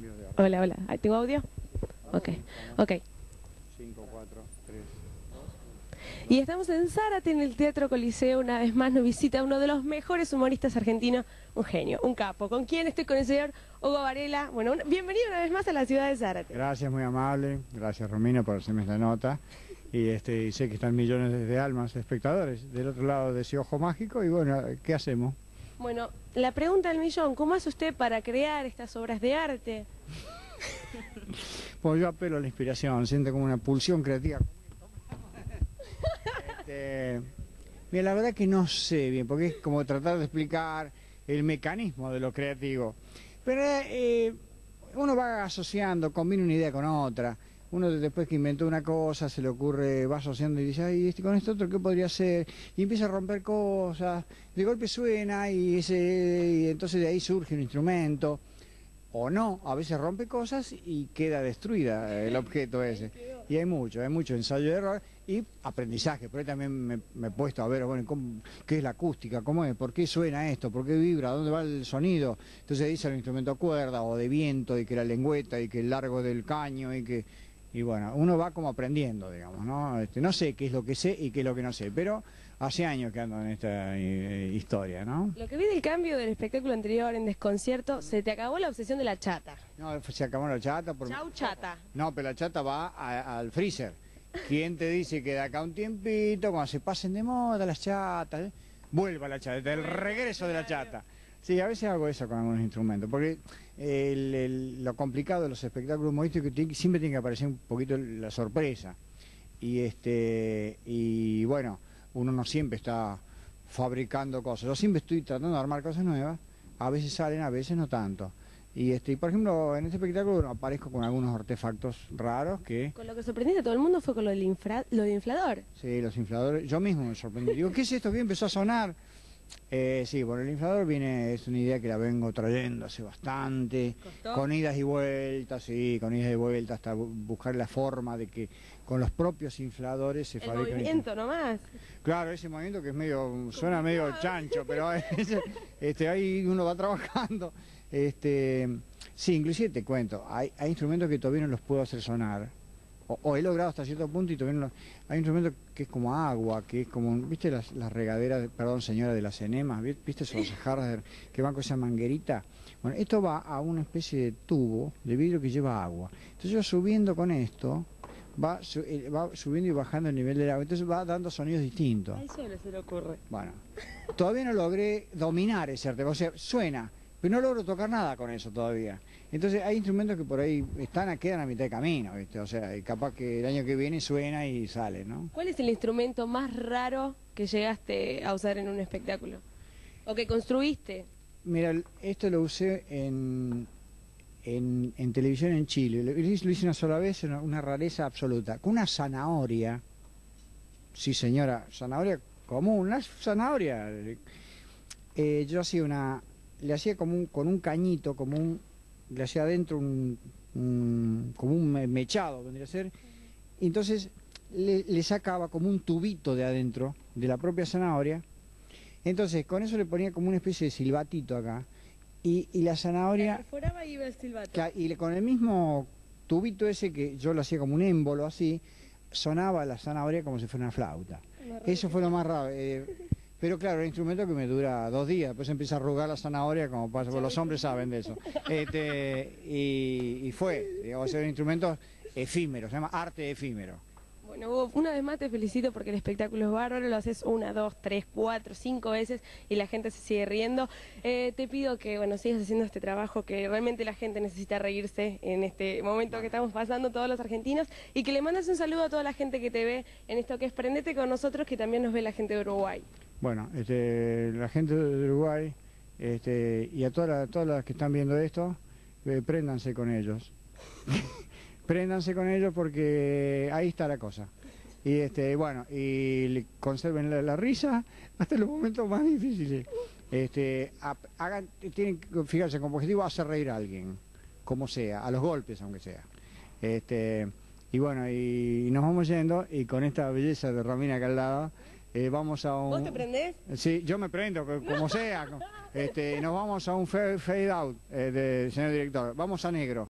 de Hola, hola. ¿Tengo audio? Ok, ok. 5, 4, 3. Y estamos en Zárate, en el Teatro Coliseo. Una vez más nos visita uno de los mejores humoristas argentinos, un genio, un capo. ¿Con quién estoy? Con el señor Hugo Varela. Bueno, un- bienvenido una vez más a la ciudad de Zárate. Gracias, muy amable. Gracias, Romina, por hacerme esta nota. Y este y sé que están millones de almas de espectadores del otro lado de ese ojo mágico. Y bueno, ¿qué hacemos? Bueno, la pregunta del millón, ¿cómo hace usted para crear estas obras de arte? Pues yo apelo a la inspiración, siento como una pulsión creativa. Este, mira, la verdad que no sé bien, porque es como tratar de explicar el mecanismo de lo creativo. Pero eh, uno va asociando, combina una idea con otra. Uno después que inventó una cosa, se le ocurre, va asociando y dice, ay, este, con esto otro, ¿qué podría ser? Y empieza a romper cosas, de golpe suena y, ese, y entonces de ahí surge un instrumento o no, a veces rompe cosas y queda destruida el objeto ese. Y hay mucho, hay mucho ensayo y error y aprendizaje. Por ahí también me, he puesto a ver, bueno, qué es la acústica, cómo es, por qué suena esto, por qué vibra, dónde va el sonido. Entonces dice el instrumento cuerda o de viento y que la lengüeta y que el largo del caño y que... Y bueno, uno va como aprendiendo, digamos, ¿no? Este, no sé qué es lo que sé y qué es lo que no sé, pero hace años que ando en esta eh, historia, ¿no? Lo que vi del cambio del espectáculo anterior en Desconcierto, se te acabó la obsesión de la chata. No, se acabó la chata. Por... Chau, chata. No, pero la chata va a- al freezer. ¿Quién te dice que de acá un tiempito, cuando se pasen de moda las chatas, eh, vuelva la chata, el regreso de la chata? Sí, a veces hago eso con algunos instrumentos, porque el- el- lo complicado de los espectáculos humorísticos es que tiene- siempre tiene que aparecer un poquito la sorpresa. Y este y bueno, uno no siempre está fabricando cosas. Yo siempre estoy tratando de armar cosas nuevas. A veces salen, a veces no tanto. Y este, y por ejemplo, en este espectáculo aparezco con algunos artefactos raros que, Con lo que sorprendiste a todo el mundo fue con lo del infra- lo de inflador. sí, los infladores, yo mismo me sorprendí. Digo, ¿qué es esto que empezó a sonar? Eh, sí, bueno, el inflador viene, es una idea que la vengo trayendo hace bastante, ¿Costó? con idas y vueltas, sí, con idas y vueltas, hasta bu- buscar la forma de que con los propios infladores se El fabriquen. movimiento nomás. Claro, ese movimiento que es medio, suena medio chancho, pero este, ahí uno va trabajando. Este, sí, inclusive te cuento, hay, hay instrumentos que todavía no los puedo hacer sonar, o, o he logrado hasta cierto punto y todavía no Hay instrumentos que es como agua, que es como, ¿viste las, las regaderas, de- perdón señora, de las enemas? ¿vi- ¿Viste esos jarras de- que van con esa manguerita? Bueno, esto va a una especie de tubo de vidrio que lleva agua. Entonces yo subiendo con esto, va, su- eh, va subiendo y bajando el nivel del agua, entonces va dando sonidos distintos. Ahí solo se le ocurre. Bueno, todavía no logré dominar ese arte, o sea, suena, pero no logro tocar nada con eso todavía. Entonces hay instrumentos que por ahí están, quedan a mitad de camino, ¿viste? O sea, y capaz que el año que viene suena y sale, ¿no? ¿Cuál es el instrumento más raro que llegaste a usar en un espectáculo? ¿O que construiste? Mira, esto lo usé en, en, en televisión en Chile, lo, lo hice lo hice una sola vez, una, una rareza absoluta, con una zanahoria, sí señora, zanahoria común, una zanahoria. Eh, yo hacía una, le hacía como un, con un cañito, como un, le hacía adentro un, un- como un me- mechado, vendría a ser, y entonces le, le sacaba como un tubito de adentro, de la propia zanahoria, entonces con eso le ponía como una especie de silbatito acá, y, y la zanahoria... y iba el silbato. Cla- Y le- con el mismo tubito ese que yo lo hacía como un émbolo así, sonaba la zanahoria como si fuera una flauta. Eso fue lo más raro. eh, pero claro, el instrumento que me dura dos días, después empieza a arrugar la zanahoria como pasa, porque los hombres saben de eso. Este, y, y fue, digamos, un instrumento efímero, se llama arte efímero. Bueno, una vez más te felicito porque el espectáculo es bárbaro, lo haces una, dos, tres, cuatro, cinco veces y la gente se sigue riendo. Eh, te pido que, bueno, sigas haciendo este trabajo que realmente la gente necesita reírse en este momento que estamos pasando todos los argentinos y que le mandes un saludo a toda la gente que te ve en esto que es Prendete con nosotros, que también nos ve la gente de Uruguay. Bueno, este, la gente de Uruguay este, y a todas las, todas las que están viendo esto, eh, préndanse con ellos. préndanse con ellos porque ahí está la cosa. Y este, bueno, y conserven la, risa hasta los momentos más difíciles. Este, hagan, tienen que fijarse como objetivo hacer reír a alguien, como sea, a los golpes aunque sea. Este, y bueno, y, nos vamos yendo y con esta belleza de Romina acá al lado, eh, vamos a un... ¿Vos te prendés? Sí, yo me prendo, co- como sea. Este, nos vamos a un fa- fade out, eh, de, señor director. Vamos a negro.